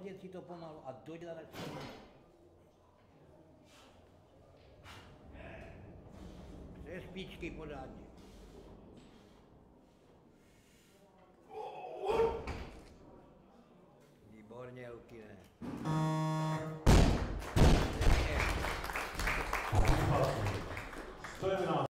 odnět si to pomalu a dodělat. Ze špičky pořádně. Výborně, Lukine. Stojeme na